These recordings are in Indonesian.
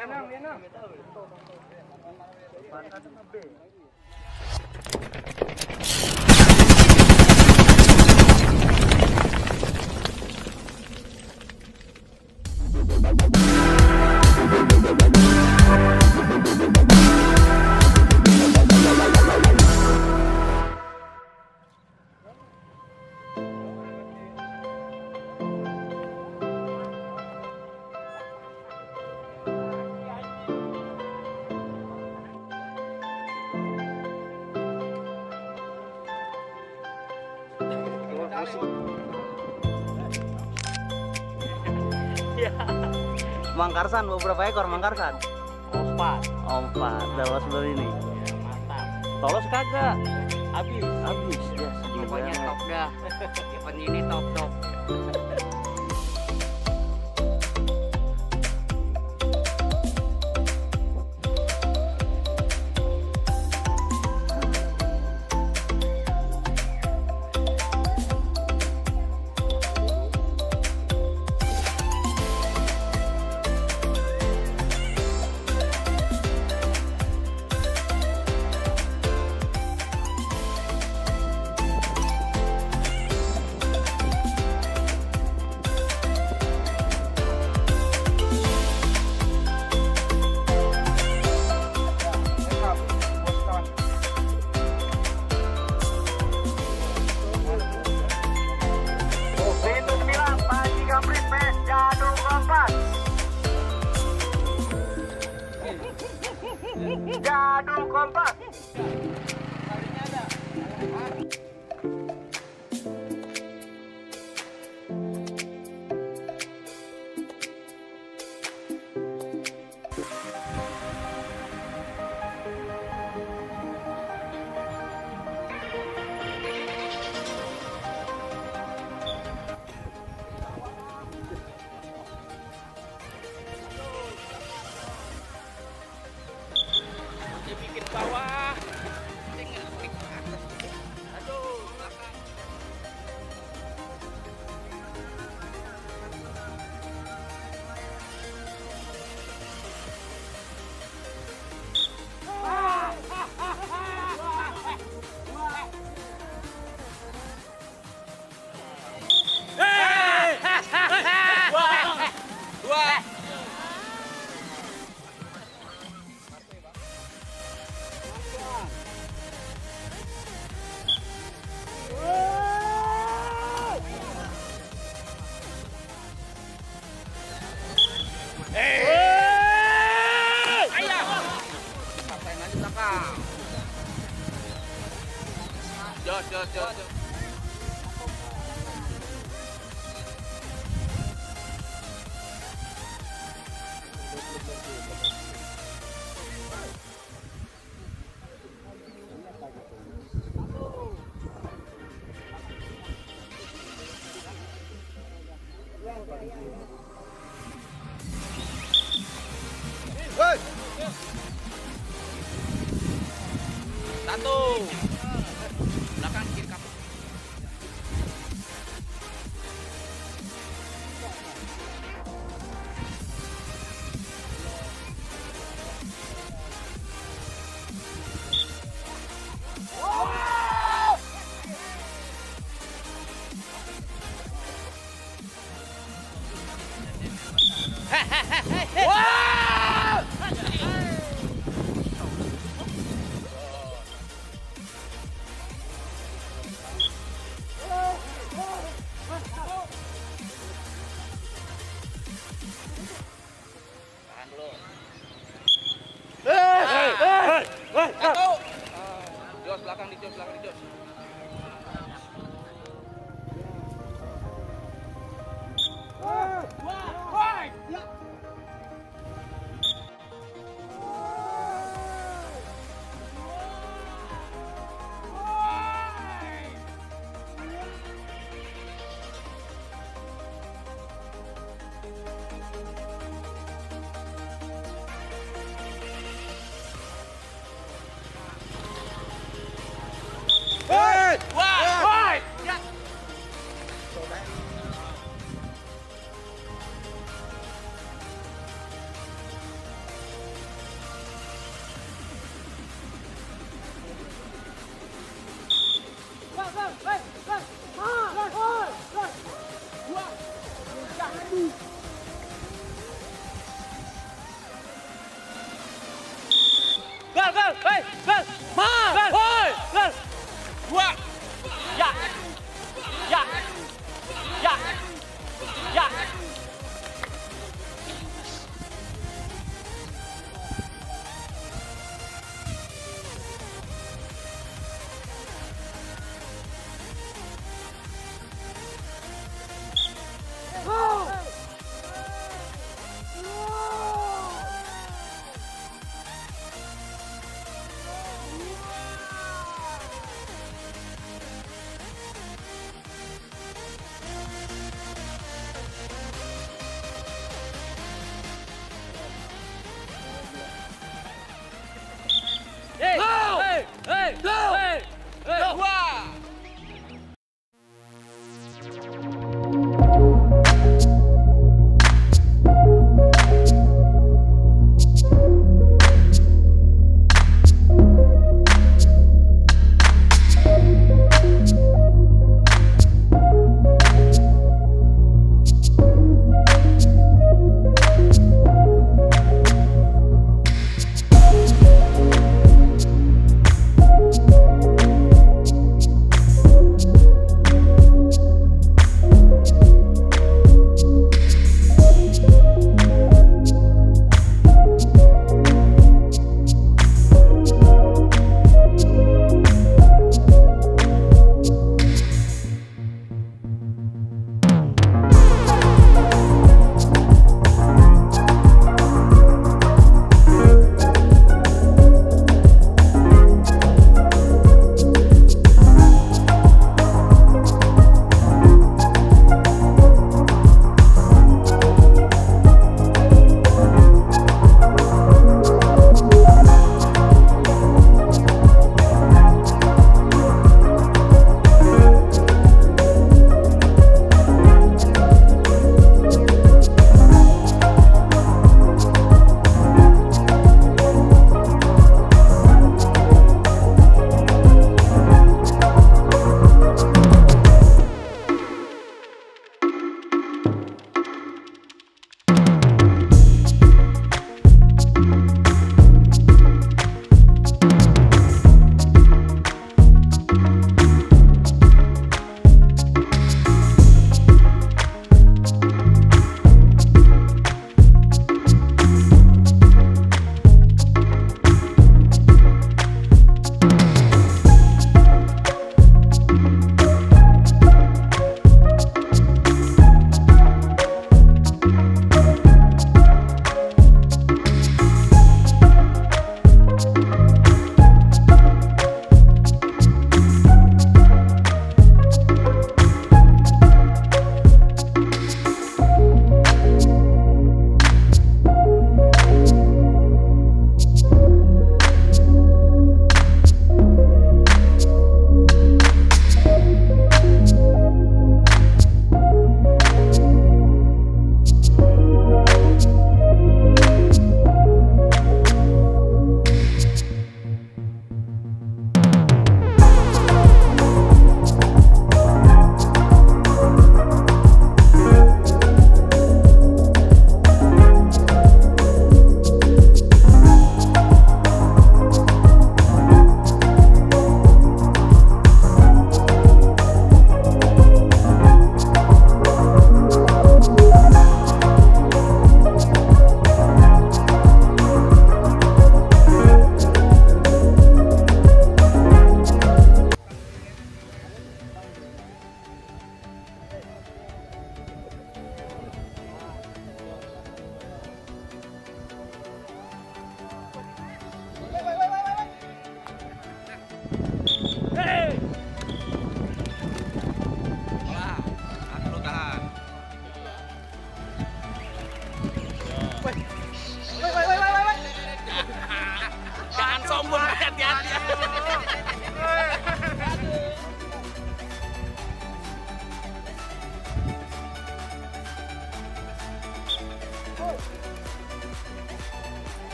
Enam, enam. Mangkarsan beberapa ekor Mangkarsan. Empat. Empat dalam sebelum ini. Mantap. Lolos kagak? Habis. Habis ya. Pokoknya top dah. Event ini top top.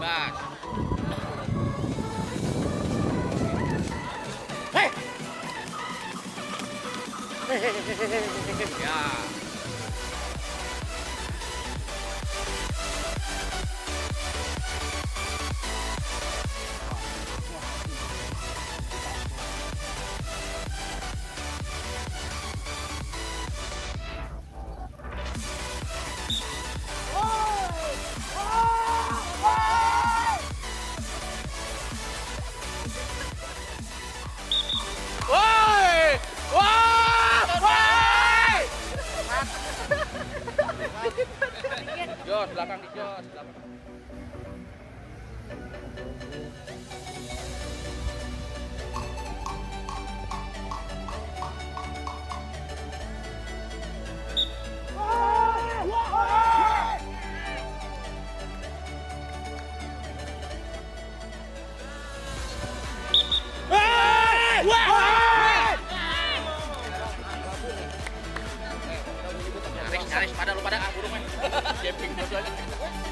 back. Hey! yeah. 哈哈哈哈